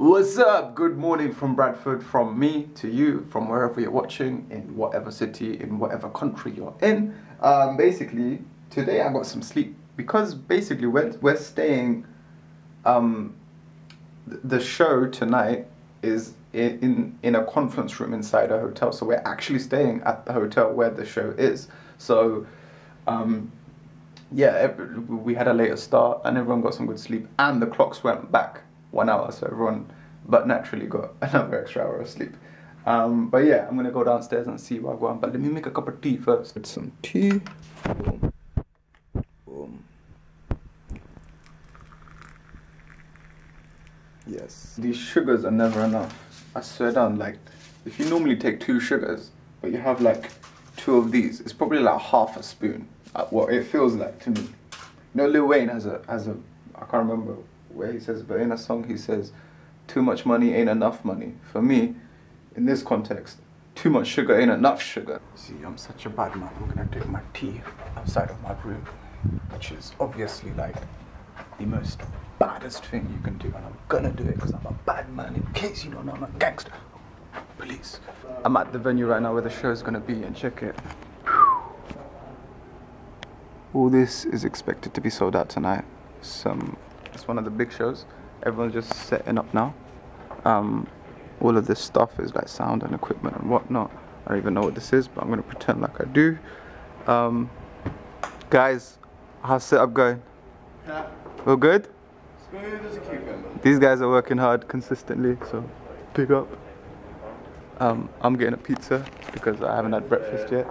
What's up? Good morning from Bradford, from me to you, from wherever you're watching, in whatever city, in whatever country you're in. Um, basically, today I got some sleep because basically we're, we're staying. Um, th- the show tonight is in, in in a conference room inside a hotel, so we're actually staying at the hotel where the show is. So, um, yeah, we had a later start and everyone got some good sleep, and the clocks went back one hour, so everyone, but naturally got another extra hour of sleep. Um, but yeah, I'm gonna go downstairs and see want. But let me make a cup of tea first. Get some tea. Boom. Boom. Yes. These sugars are never enough. I swear down, like, if you normally take two sugars, but you have like two of these, it's probably like half a spoon. Uh, what it feels like to me. You know, Lil Wayne has a has a I can't remember where he says, but in a song he says, "Too much money ain't enough money." For me, in this context, too much sugar ain't enough sugar. See, I'm such a bad man. I'm gonna take my tea outside of my room, which is obviously like the most baddest thing you can do, and I'm gonna do it because I'm a bad man. In case you don't know, I'm a gangster. Police. I'm at the venue right now where the show's gonna be, and check it. All this is expected to be sold out tonight. Some, it's one of the big shows. Everyone's just setting up now. Um, all of this stuff is like sound and equipment and whatnot. I don't even know what this is, but I'm gonna pretend like I do. Um, guys, how's setup going? All good? These guys are working hard consistently, so big up. Um, I'm getting a pizza because I haven't had breakfast yet.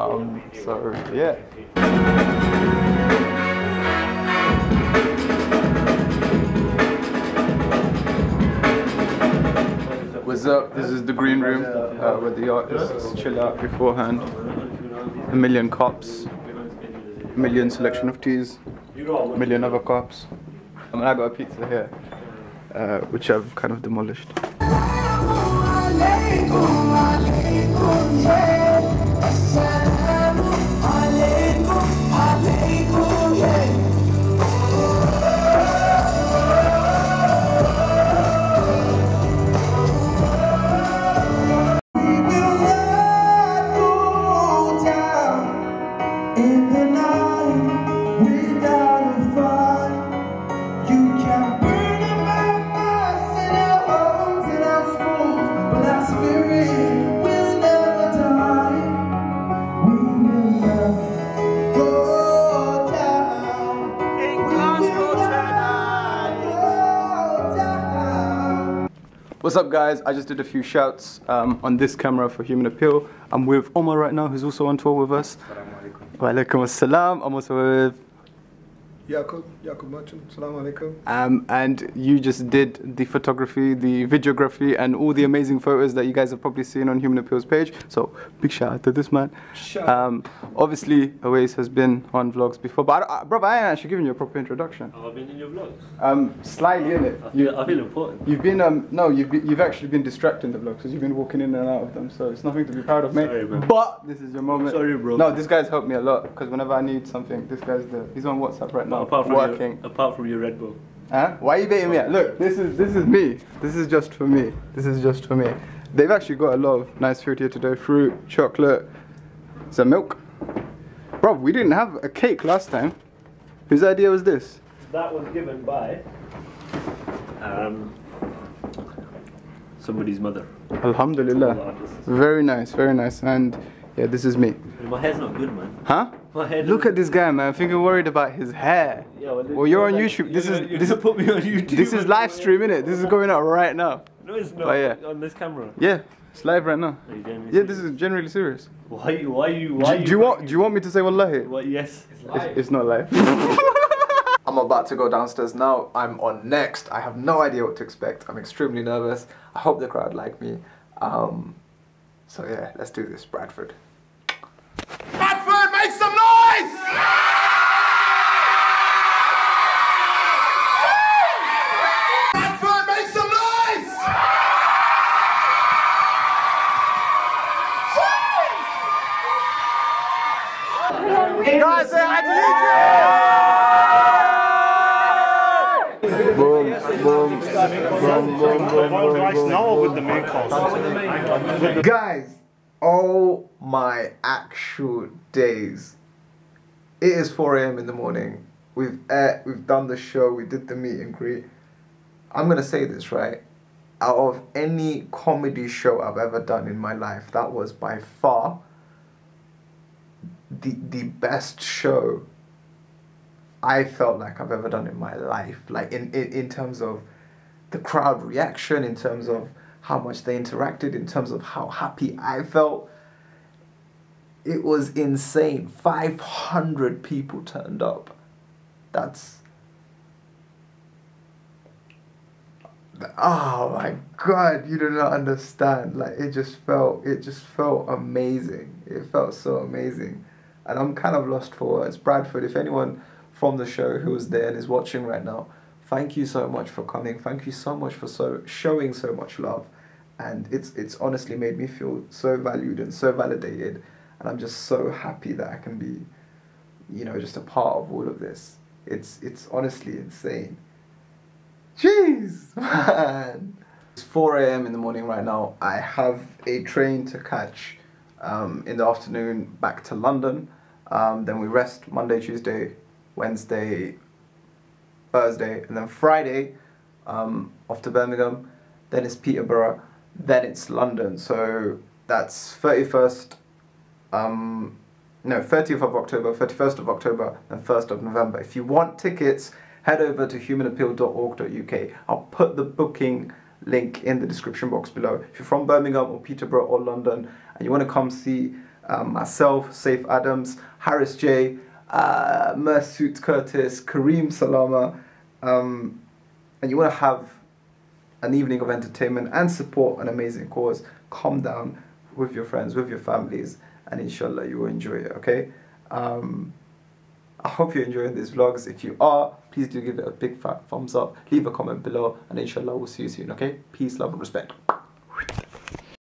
Um, so yeah. Up? This is the green room uh, where the artists chill out beforehand. A million cups, a million selection of teas, a million other cups. I mean, I got a pizza here, uh, which I've kind of demolished. What's up, guys? I just did a few shouts um, on this camera for Human Appeal. I'm with Omar right now, who's also on tour with us. Wa alaikum assalam. I'm also with. Yaqub, Yaqub Merchant, Assalamu alaikum. Um, and you just did the photography, the videography, and all the amazing photos that you guys have probably seen on Human Appeal's page. So, big shout out to this man. Shout Um, obviously, Awais has been on vlogs before, but I, I, bro, I ain't actually giving you a proper introduction. I've I been in your vlogs? Um, slightly in it. I feel, I feel important. You've been um no you've been, you've actually been distracting the vlogs because you've been walking in and out of them so it's nothing to be proud of mate Sorry, man. but this is your moment Sorry, bro. no this guy's helped me a lot because whenever I need something this guy's the he's on WhatsApp right now apart from working. your, apart from your Red Bull. huh? Why are you baiting me out? Look this is this is me. This is just for me. This is just for me. They've actually got a lot of nice food here today. Fruit chocolate some milk. Bro we didn't have a cake last time. Whose idea was this? That was given by um, somebody's mother. Alhamdulillah. Very nice very nice. And yeah this is me My hair's not good, man. Huh? My hair. Look at this guy, man. I think you're worried about his hair. Yeah, well, Well, you're on like, YouTube. This you're is gonna- you're this is put me on YouTube. this is live stream, innit? This is going out right now. No, it's not. Oh, yeah. On this camera. Yeah, it's live right now. Are you genuinely Yeah, this is generally serious. Why? you- Why you? Why Do, do you want Do you want me to say wallahi? What? Yes. It's, live. it's not live. I'm about to go downstairs now. I'm on next. I have no idea what to expect. I'm extremely nervous. I hope the crowd like me. Um, so yeah, let's do this, Bradford. Bradford, Rice now with the main course? Guys, oh my actual days. It is 4 a.m. in the morning. We've ate, we've done the show, we did the meet and greet. I'm gonna say this, right? Out of any comedy show I've ever done in my life, that was by far the the best show I felt like I've ever done in my life. Like in, in, in terms of the crowd reaction, in terms of how much they interacted, in terms of how happy I felt. It was insane. 500 people turned up. That's. Oh my god, you do not understand. Like it just felt it just felt amazing. It felt so amazing. And I'm kind of lost for words. Bradford, if anyone from the show who was there and is watching right now, thank you so much for coming. Thank you so much for so showing so much love. And it's it's honestly made me feel so valued and so validated. And I'm just so happy that I can be, you know, just a part of all of this. It's it's honestly insane. Jeez, man. It's 4 a.m. in the morning right now. I have a train to catch um, in the afternoon back to London. Um, then we rest Monday, Tuesday, Wednesday, Thursday, and then Friday um, off to Birmingham. Then it's Peterborough. Then it's London. So that's 31st, um, no, 30th of October, 31st of October, and 1st of November. If you want tickets, head over to humanappeal.org.uk. I'll put the booking link in the description box below. If you're from Birmingham or Peterborough or London and you want to come see um, myself, Saif Adams, Harris J, uh, Curtis, Kareem Salama, um, and you want to have an evening of entertainment and support an amazing cause, come down with your friends, with your families, and inshallah you will enjoy it, okay? Um, I hope you're enjoying these vlogs. If you are, please do give it a big fat thumbs up, leave a comment below, and inshallah we'll see you soon, okay? Peace, love, and respect.